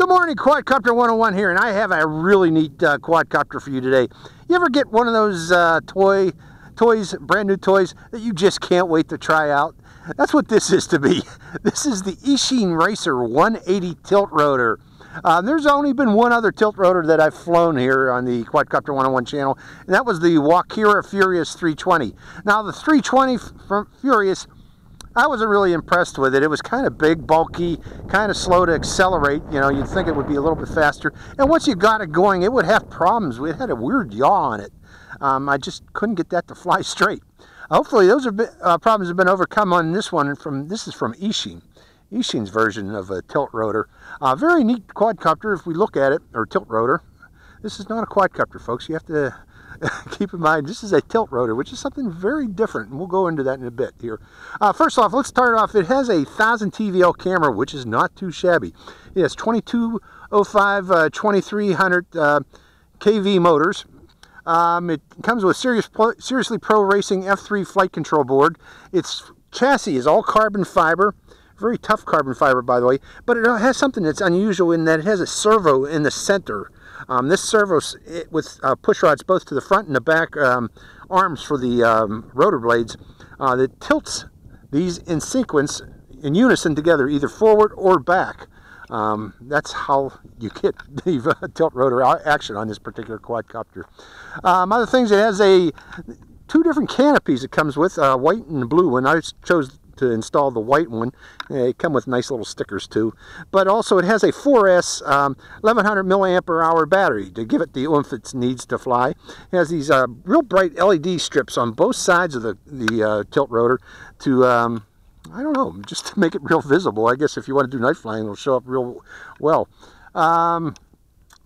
Good morning, Quadcopter 101 here, and I have a really neat uh, quadcopter for you today. You ever get one of those uh, toy toys, brand new toys, that you just can't wait to try out? That's what this is to be. This is the Eachine Racer 180 tilt rotor. Uh, there's only been one other tilt rotor that I've flown here on the Quadcopter 101 channel, and that was the Walkera Furious 320. Now, the 320 from Furious I wasn't really impressed with it. It was kind of big, bulky, kind of slow to accelerate. You know, you'd think it would be a little bit faster. And once you got it going, it would have problems. It had a weird yaw on it. Um, I just couldn't get that to fly straight. Hopefully, those are, uh, problems have been overcome on this one. From This is from Eachine. Eachine's version of a tilt rotor. Uh, very neat quadcopter if we look at it, or tilt rotor. This is not a quadcopter, folks. You have to keep in mind this is a tilt rotor, which is something very different, and we'll go into that in a bit here. Uh, first off, let's start off. It has a 1000 TVL camera, which is not too shabby. It has 2205, uh, 2300 uh, kV motors. Um, it comes with serious, Seriously Pro Racing F3 flight control board. Its chassis is all carbon fiber. Very tough carbon fiber, by the way, but it has something that's unusual in that it has a servo in the center. Um, this servo with uh, push rods both to the front and the back um, arms for the um, rotor blades uh, that tilts these in sequence in unison together, either forward or back. Um, that's how you get the uh, tilt rotor action on this particular quadcopter. Um, other things, it has a two different canopies it comes with, uh, white and blue, and I chose to install the white one. They come with nice little stickers too. But also it has a 4S um, 1100 milliampere hour battery to give it the oomph it needs to fly. It has these uh, real bright LED strips on both sides of the, the uh, tilt rotor to um, I don't know, just to make it real visible. I guess if you want to do night flying, it'll show up real well. Um,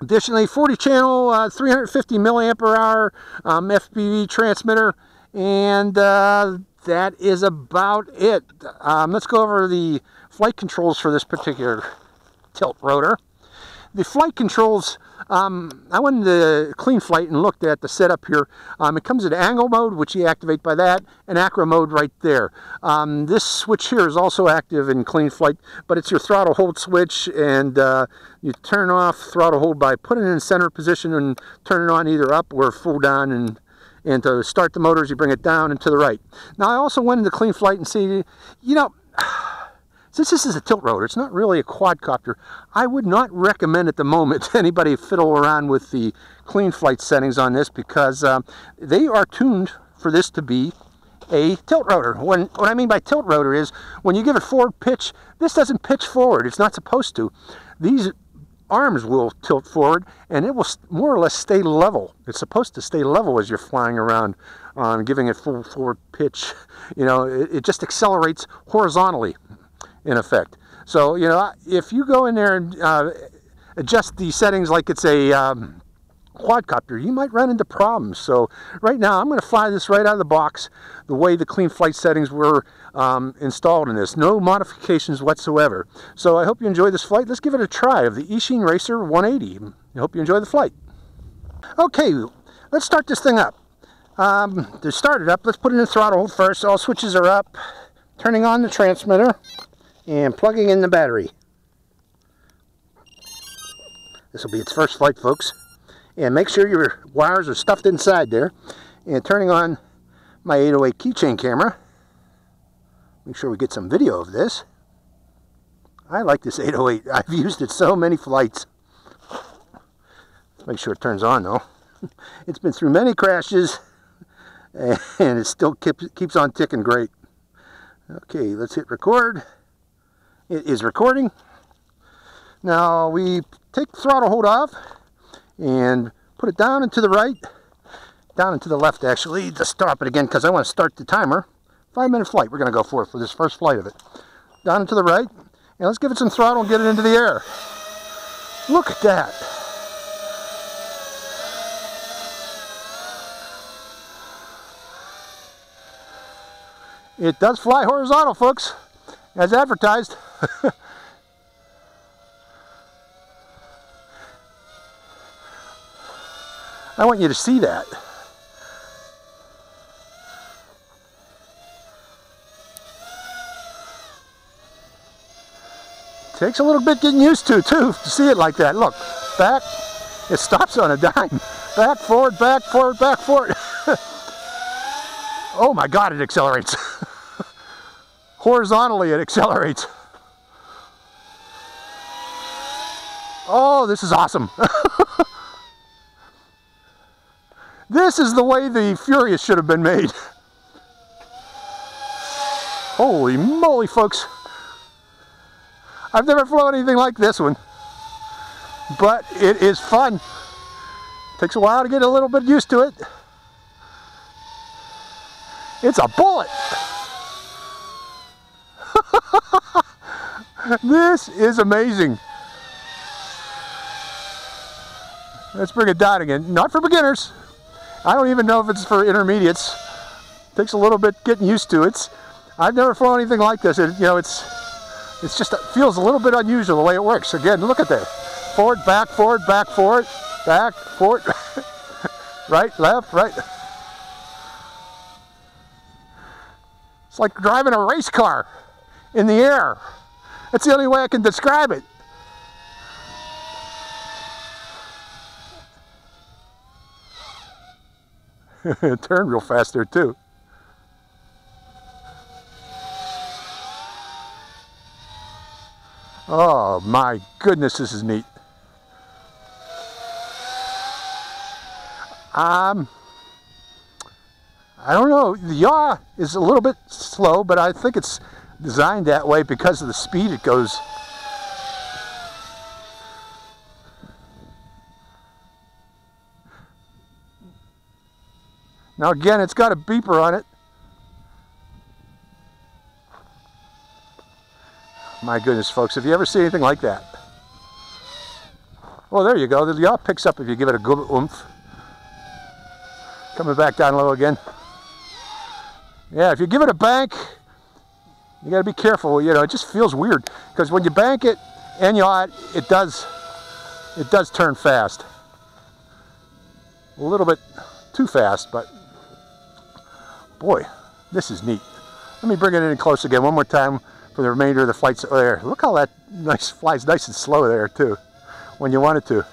additionally, 40 channel, uh, 350 milliampere hour um, FPV transmitter, and uh, that is about it. Um, let's go over the flight controls for this particular tilt rotor. The flight controls, um, I went into Cleanflight and looked at the setup here. Um, it comes in angle mode, which you activate by that, and acro mode right there. Um, this switch here is also active in Cleanflight, but it's your throttle hold switch, and uh, you turn off throttle hold by putting it in center position and turn it on either up or full down and and to start the motors, you bring it down and to the right. Now, I also went into Cleanflight and see, you know, since this is a tilt rotor, it's not really a quadcopter, I would not recommend at the moment anybody fiddle around with the Cleanflight settings on this because um, they are tuned for this to be a tilt rotor. When, what I mean by tilt rotor is when you give it forward pitch, this doesn't pitch forward. It's not supposed to. These arms will tilt forward and it will more or less stay level. It's supposed to stay level as you're flying around, um, giving it full forward pitch. You know, it, it, just accelerates horizontally in effect. So, you know, if you go in there and uh, adjust the settings like it's a um, quadcopter, you might run into problems. So right now I'm going to fly this right out of the box the way the Cleanflight settings were um, installed in this. No modifications whatsoever. So I hope you enjoy this flight. Let's give it a try of the Eachine Racer 180. I hope you enjoy the flight. Okay, let's start this thing up. Um, to start it up, let's put in throttle first. All switches are up. Turning on the transmitter and plugging in the battery. This will be its first flight, folks and make sure your wires are stuffed inside there. And turning on my 808 keychain camera. Make sure we get some video of this. I like this 808 I've used it so many flights. Make sure it turns on though. It's been through many crashes and it still keeps, keeps on ticking great. Okay let's hit record. It is recording. Now we take throttle hold off and put it down and to the right, down and to the left actually, to stop it again because I want to start the timer. Five minute flight we're going to go for for this first flight of it. Down and to the right, and let's give it some throttle and get it into the air. Look at that. It does fly horizontal, folks, as advertised. I want you to see that. Takes a little bit getting used to, too, to see it like that. Look, back, it stops on a dime. Back, forward, back, forward, back, forward. oh my God, it accelerates. Horizontally, it accelerates. Oh, this is awesome. this is the way the Furious should have been made. Holy moly, folks. I've never flown anything like this one. But it is fun. Takes a while to get a little bit used to it. It's a bullet. this is amazing. Let's bring it down again. Not for beginners. I don't even know if it's for intermediates. Takes a little bit getting used to. it. I've never flown anything like this. It, you know, it's it's just it feels a little bit unusual the way it works. Again, look at that. Forward, back, forward, back, forward, back, forward, right, left, right. It's like driving a race car in the air. That's the only way I can describe it. Turn real fast there too. Oh my goodness, this is neat. Um, I don't know, the yaw is a little bit slow, but I think it's designed that way because of the speed it goes. Now again, it's got a beeper on it. My goodness, folks, have you ever seen anything like that? Well, there you go. The yaw picks up if you give it a good oomph. Coming back down low again. Yeah, if you give it a bank, you got to be careful. You know, it just feels weird because when you bank it and yaw it, it does, it does turn fast. A little bit too fast, but boy, this is neat. Let me bring it in close again one more time for the remainder of the flights oh, there. Look how that nice flies nice and slow there too, when you want it to.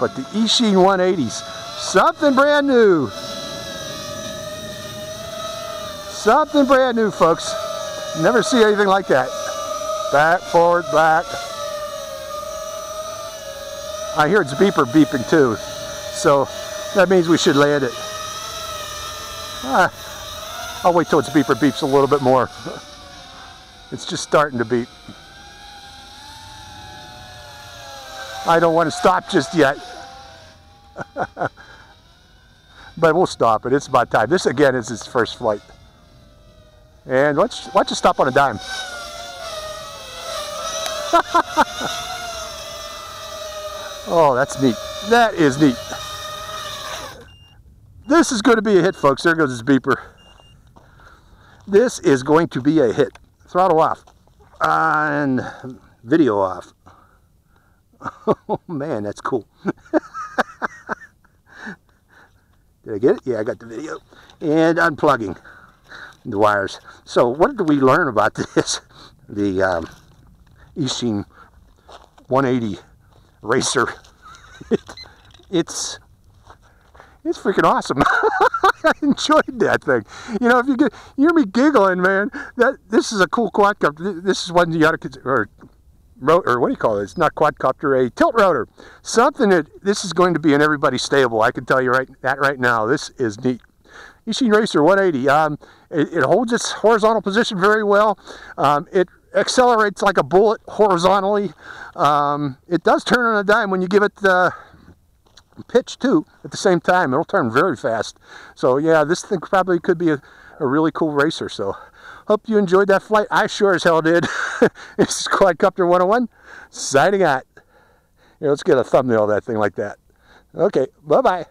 But the Eachine 180s, something brand new. Something brand new, folks. Never see anything like that. Back, forward, back. I hear it's beeper beeping too. So that means we should land it. Ah, I'll wait till its beeper beeps a little bit more. It's just starting to beep. I don't want to stop just yet. but we'll stop it. It's about time. This again is its first flight. And let's watch it stop on a dime. oh, that's neat. That is neat. This is going to be a hit, folks. There goes his beeper. This is going to be a hit. Throttle off. And video off. Oh man, that's cool. Did I get it? Yeah, I got the video. And unplugging the wires. So what did we learn about this? The um, Eachine 180 Racer. It, it's it's freaking awesome. I enjoyed that thing. You know, if you get you hear me giggling, man, that this is a cool quadcopter. This is one you ought to or or what do you call it? It's not quadcopter, a tilt rotor. Something that this is going to be in everybody's stable. I can tell you right that right now. This is neat. Eachine Racer 180. Um, it, it, holds its horizontal position very well. Um, it accelerates like a bullet horizontally. Um, it does turn on a dime when you give it the pitch too at the same time. It'll turn very fast. So yeah, this thing probably could be a, a really cool racer. So hope you enjoyed that flight. I sure as hell did. this is Quadcopter 101 signing out. Here, let's get a thumbnail of that thing like that. Okay, bye-bye.